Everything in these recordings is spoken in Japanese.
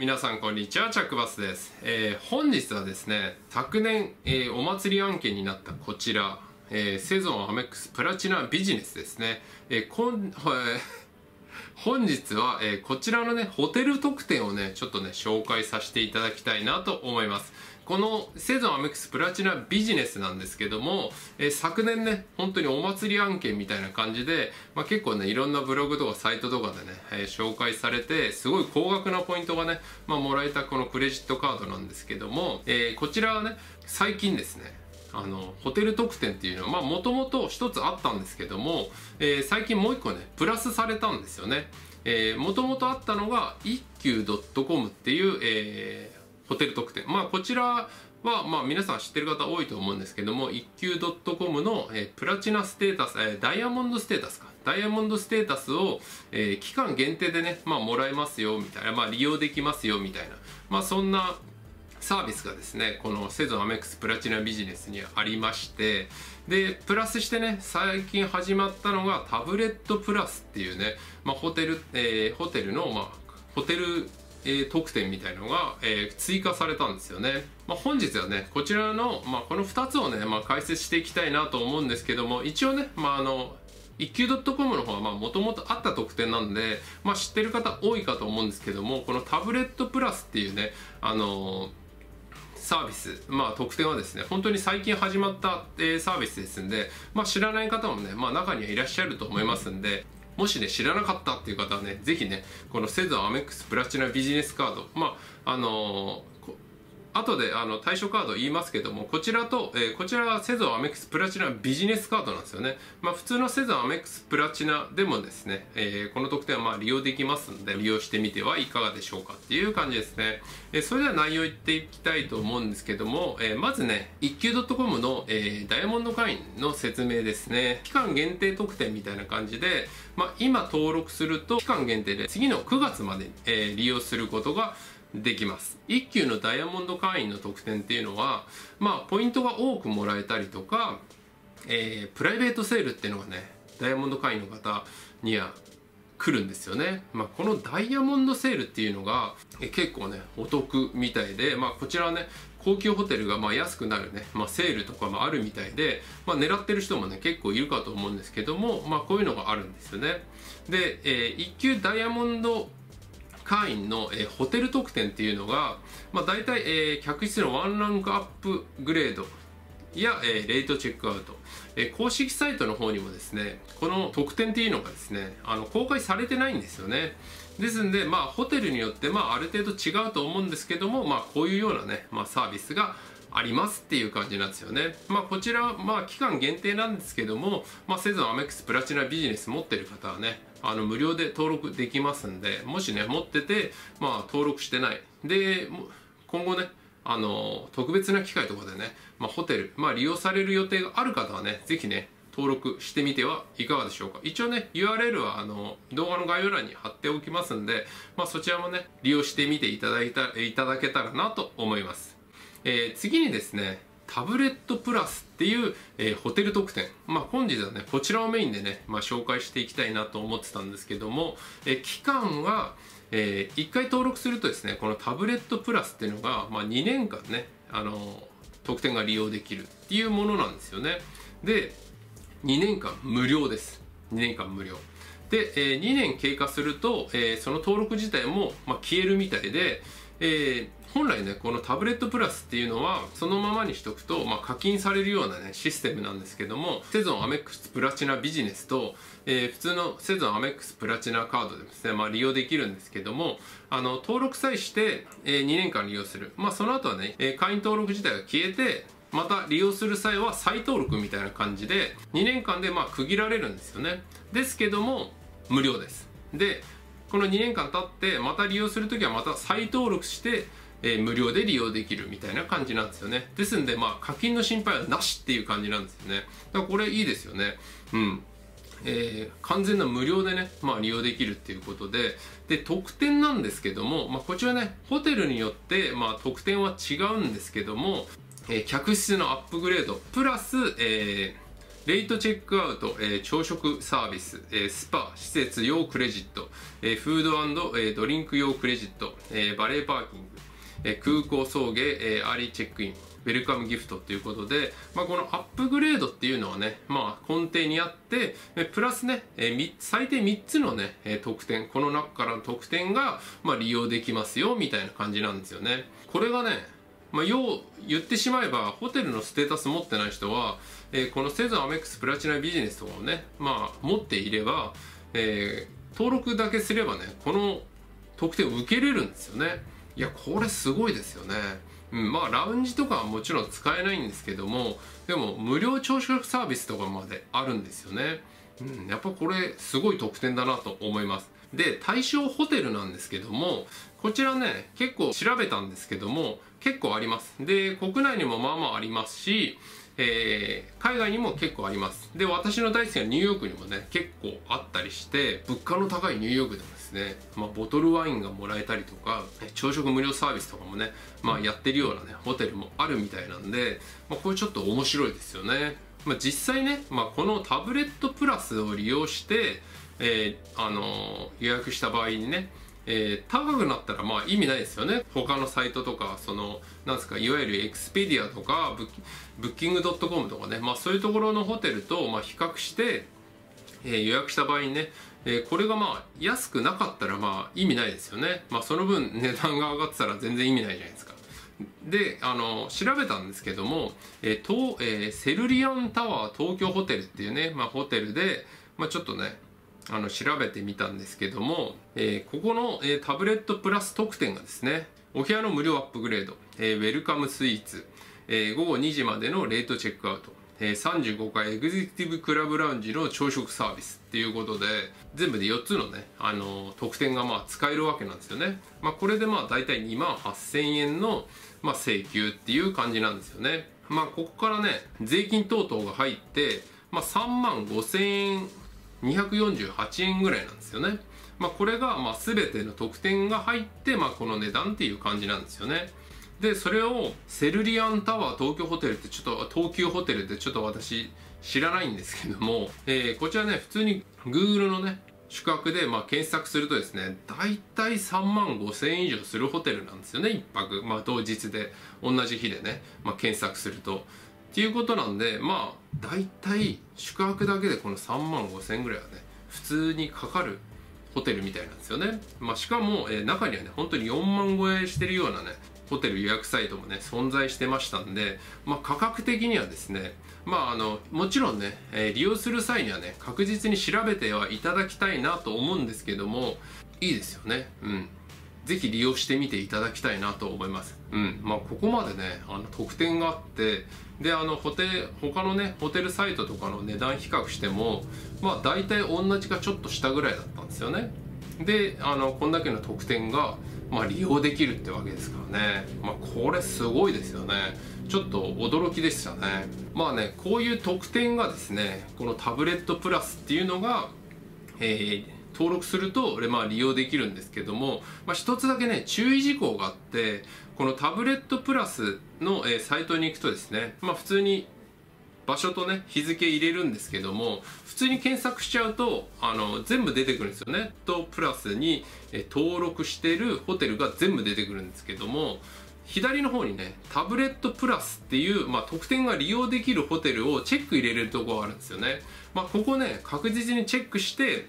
皆さんこんにちはチャックバスです、えー本日はですね昨年、えーお祭り案件になったこちら、えーセゾンアメックスプラチナビジネスですね、えーこんえ本日は、えこちらのねホテル特典をねちょっとね紹介させていただきたいなと思います。このセゾンアメックスプラチナビジネスなんですけども、えー昨年ね本当にお祭り案件みたいな感じで、まあ、結構ねいろんなブログとかサイトとかでね、えー紹介されてすごい高額なポイントがね、まあ、もらえたこのクレジットカードなんですけども、えーこちらはね最近ですねあのホテル特典っていうのはまあもともと一つあったんですけども、えー最近もう一個ねプラスされたんですよね。もともとあったのが一休 .com っていう、えーホテル特典。まあこちらはまあ皆さん知ってる方多いと思うんですけども一休 .com の、えープラチナステータス、えーダイヤモンドステータスか。ダイヤモンドステータスを、えー期間限定でね、まあ、もらえますよみたいな、まあ、利用できますよみたいな、まあ、そんなサービスがですねこのセゾンアメックスプラチナビジネスにありましてでプラスしてね最近始まったのがタブレットプラスっていうね、まあ、ホテル、えーホテルの、まあ、ホテルえー特典みたいのが、えー追加されたんですよね、まあ、本日はねこちらの、まあ、この2つをね、まあ、解説していきたいなと思うんですけども一応ね、まあ、あの一級 .com の方はもともとあった特典なんで、まあ、知ってる方多いかと思うんですけどもこのタブレットプラスっていうねあのーサービス、まあ、特典はですね本当に最近始まった、えーサービスですんで、まあ、知らない方もね、まあ、中にはいらっしゃると思いますんでもしね知らなかったっていう方はねぜひねこのセゾンアメックスプラチナビジネスカードまああの後であの対象カード言いますけどもこちらと、えーこちらはセゾアメックスプラチナビジネスカードなんですよね。まあ普通のセゾアメックスプラチナでもですね、えーこの特典はまあ利用できますので利用してみてはいかがでしょうかっていう感じですね、えーそれでは内容いっていきたいと思うんですけども、えーまずね一級 .com の、えーダイヤモンド会員の説明ですね。期間限定特典みたいな感じで、まあ、今登録すると期間限定で次の9月まで、えー利用することができます。1級のダイヤモンド会員の特典っていうのはまあポイントが多くもらえたりとか、えープライベートセールっていうのがねダイヤモンド会員の方には来るんですよね、まあ、このダイヤモンドセールっていうのがえ結構ねお得みたいで、まあ、こちらはね高級ホテルがまあ安くなるね、まあ、セールとかもあるみたいで、まあ、狙ってる人もね結構いるかと思うんですけども、まあ、こういうのがあるんですよね。で、え1級ダイヤモンド会員の、えーホテル特典っていうのが、まあ、大体、えー客室のワンランクアップグレードや、えーレートチェックアウト、えー公式サイトの方にもですねこの特典っていうのがですねあの公開されてないんですよねですんでまあホテルによって、まあ、ある程度違うと思うんですけども、まあ、こういうようなね、まあ、サービスがありますっていう感じなんですよね。まあこちらはまあ期間限定なんですけども、まあセゾンアメックスプラチナビジネス持ってる方はね、あの無料で登録できますんで、もしね持っててまあ登録してない。で今後ねあの特別な機会とかでね、まあ、ホテル、まあ、利用される予定がある方はねぜひね登録してみてはいかがでしょうか。一応ね URL はあの動画の概要欄に貼っておきますんで、まあ、そちらもね利用してみていただいたいただけたらなと思います、えー次にですねタブレットプラスっていう、えーホテル特典、まあ、本日はねこちらをメインでね、まあ、紹介していきたいなと思ってたんですけども、えー期間は、え1回登録するとですねこのタブレットプラスっていうのが、まあ、2年間ねあの特典が利用できるっていうものなんですよね。で2年間無料です。2年間無料。で、え2年経過すると、えその登録自体も、ま、消えるみたいで、えー本来ねこのタブレットプラスっていうのはそのままにしとくと、まあ、課金されるようなねシステムなんですけどもセゾンアメックスプラチナビジネスと、えー普通のセゾンアメックスプラチナカードでですね、まあ、利用できるんですけどもあの登録さえして、えー2年間利用する。まあその後はね、えー会員登録自体が消えてまた利用する際は再登録みたいな感じで2年間でまあ区切られるんですよね。ですけども無料です。でこの2年間経ってまた利用するときはまた再登録して、えー無料で利用できるみたいな感じなんですよね。ですんでまあ課金の心配はなしっていう感じなんですよね。だからこれいいですよね。うん。えー完全な無料でね、まあ、利用できるっていうことで。で特典なんですけども、まあ、こちらねホテルによって、まあ、特典は違うんですけども、えー客室のアップグレードプラス、えーレイトチェックアウト、えー、朝食サービス、えー、スパ施設用クレジット、えー、フード、えー、ドリンク用クレジット、えー、バレーパーキング、えー、空港送迎、えー、アーリーチェックインウェルカムギフトということで、まあ、このアップグレードっていうのはね、まあ、根底にあって、プラスね、え最低3つのねえ、特典、この中からの特典が、まあ、利用できますよ、みたいな感じなんですよね。これがね、まあ、要言ってしまえばホテルのステータス持ってない人は、えー、このセゾンアメックスプラチナビジネスとかをね、まあ、持っていれば、えー、登録だけすればねこの特典を受けれるんですよね。いやこれすごいですよね。うん、まあラウンジとかはもちろん使えないんですけどもでも無料朝食サービスとかまであるんですよね、うん、やっぱこれすごい特典だなと思います。で対象ホテルなんですけどもこちらね結構調べたんですけども結構あります。で国内にもまあまあありますしえー、海外にも結構あります。で私の大好きなニューヨークにもね結構あったりして物価の高いニューヨークでもですね、まあ、ボトルワインがもらえたりとか朝食無料サービスとかもね、まあ、やってるようなねホテルもあるみたいなんで、まあ、これちょっと面白いですよね、まあ、実際ね、まあ、このタブレットプラスを利用して、えー、あのー、予約した場合にねえー、高くなったらまあ意味ないですよね。他のサイトとかそのなんですかいわゆるエクスペディアとかブッキングドットコムとかね、まあ、そういうところのホテルとまあ比較して、えー、予約した場合にね、えー、これがまあ安くなかったらまあ意味ないですよね、まあ、その分値段が上がってたら全然意味ないじゃないですか。であの調べたんですけども、えーとえー、セルリアンタワー東京ホテルっていうね、まあ、ホテルで、まあ、ちょっとねあの調べてみたんですけども、えー、ここの、えー、タブレットプラス特典がですねお部屋の無料アップグレード、えー、ウェルカムスイーツ、え、午後2時までのレートチェックアウト、え、35階エグゼクティブクラブラウンジの朝食サービスっていうことで全部で4つのね、あの特典がまあ使えるわけなんですよね、まあ、これでまあ大体2万8000円の、まあ、請求っていう感じなんですよね。まあここからね税金等々が入って、まあ、3万5000円248円ぐらいなんですよね。まあ、これがまあ全ての特典が入って、まあ、この値段っていう感じなんですよね。でそれをセルリアンタワー東京ホテルってちょっと東急ホテルってちょっと私知らないんですけども、えー、こちらね普通に Google のね宿泊でまあ検索するとですね大体3万5千円以上するホテルなんですよね1泊、まあ、同日で同じ日でね、まあ、検索するとっていうことなんでまあ大体宿泊だけでこの3万5千円ぐらいはね普通にかかるホテルみたいなんですよね、まあ、しかも、えー、中にはね本当に4万超えしてるようなねホテル予約サイトもね存在してましたんで、まあ、価格的にはですねまああのもちろんね、えー、利用する際にはね確実に調べてはいただきたいなと思うんですけどもいいですよね。うん。ぜひ利用してみていただきたいなと思います。うん。まあ、ここまでね、あの、特典があって、で、あの、ホテ他のね、ホテルサイトとかの値段比較しても、まあ、大体同じかちょっと下ぐらいだったんですよね。で、あの、こんだけの特典が、まあ、利用できるってわけですからね。まあ、これすごいですよね。ちょっと驚きでしたね。まあね、こういう特典がですね、このタブレットプラスっていうのが、えー、登録すると、まあ、利用できるんですけども、まあ、一つだけね注意事項があってこのタブレットプラスの、えー、サイトに行くとですね、まあ、普通に場所とね日付入れるんですけども普通に検索しちゃうとあの全部出てくるんですよね。とプラスに、え登録してるホテルが全部出てくるんですけども左の方にねタブレットプラスっていう、まあ、特典が利用できるホテルをチェック入れれるとこがあるんですよね、まあ、ここね確実にチェックして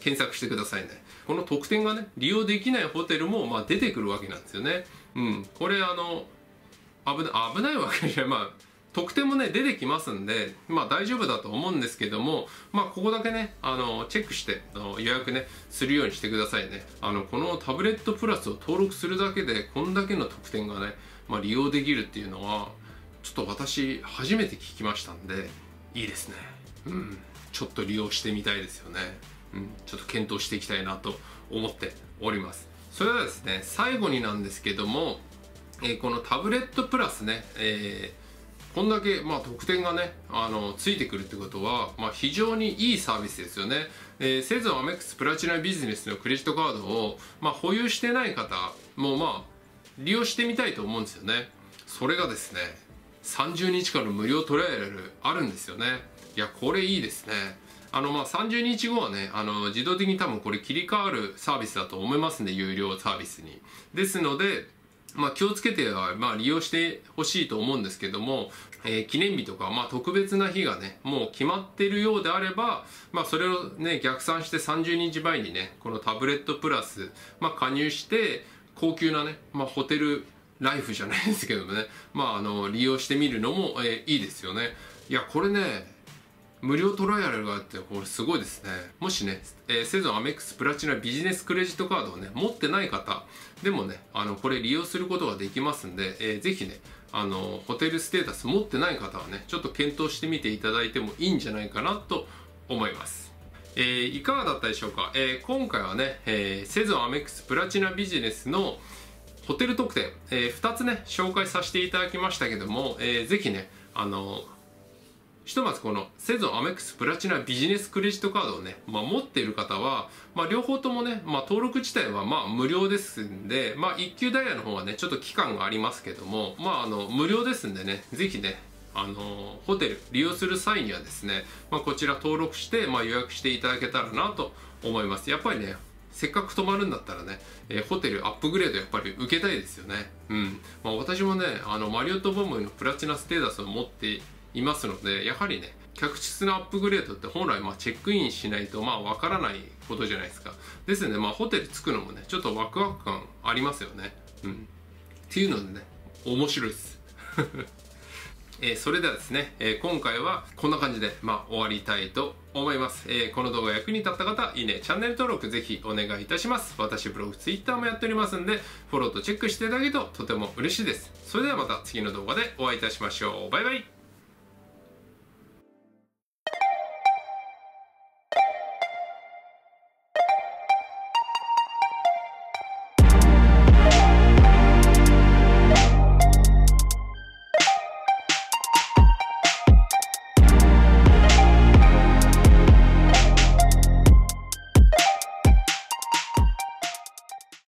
検索してくださいね。この特典がね利用できないホテルもまあ出てくるわけなんですよね。うん。これあの危ない危ないわけじゃまあ特典もね出てきますんでまあ大丈夫だと思うんですけどもまあここだけねあのチェックしてあの予約ねするようにしてくださいね。あのこのタブレットプラスを登録するだけでこんだけの特典がね、まあ、利用できるっていうのはちょっと私初めて聞きましたんでいいですね。うん。ちょっと利用してみたいですよね。うん、ちょっと検討していきたいなと思っております。それではですね最後になんですけども、えー、このタブレットプラスね、えー、こんだけ、まあ、特典がねあのついてくるってことは、まあ、非常にいいサービスですよね、えー、セゾンアメックスプラチナビジネスのクレジットカードを、まあ、保有してない方もまあ利用してみたいと思うんですよね。それがですね30日間の無料トライアルあるんですよね。いやこれいいですね。あのまあ30日後はねあの自動的に多分これ切り替わるサービスだと思いますんで有料サービスに。ですのでまあ、気をつけては、まあ、利用してほしいと思うんですけども、えー、記念日とか、まあ、特別な日がねもう決まっているようであれば、まあ、それをね逆算して30日前にねこのタブレットプラス、まあ、加入して高級なね、まあ、ホテルライフじゃないですけどもね、まあ、あの利用してみるのも、えー、いいですよね。いやこれね無料トライアルがあってこれすごいですね。もしね、えー、セゾンアメックスプラチナビジネスクレジットカードをね持ってない方でもねあのこれ利用することができますんで、えー、ぜひねあのホテルステータス持ってない方はねちょっと検討してみていただいてもいいんじゃないかなと思います。えー、いかがだったでしょうか、えー、今回はね、えー、セゾンアメックスプラチナビジネスのホテル特典、えー、2つね紹介させていただきましたけども、えー、ぜひねあのひとまずこのセゾンアメックスプラチナビジネスクレジットカードをね、まあ、持っている方は、まあ、両方ともね、まあ、登録自体はまあ無料ですんで、まあ、一級ダイヤの方はねちょっと期間がありますけども、まあ、あの無料ですんでねぜひねあのホテル利用する際にはですね、まあ、こちら登録して、まあ、予約していただけたらなと思います。やっぱりねせっかく泊まるんだったらね、えー、ホテルアップグレードやっぱり受けたいですよね。うん。まあ、私もねあのマリオットボムのプラチナステータスを持っていますのでやはりね客室のアップグレードって本来まチェックインしないとまあ分からないことじゃないですか。ですのでまあホテル着くのもねちょっとワクワク感ありますよね。うん。っていうのでね面白いです。えー、それではですね、えー、今回はこんな感じで、まあ、終わりたいと思います、えー、この動画役に立った方いいねチャンネル登録ぜひお願いいたします。私ブログツイッターもやっておりますんでフォローとチェックしていただけるととても嬉しいです。それではまた次の動画でお会いいたしましょう。バイバイ。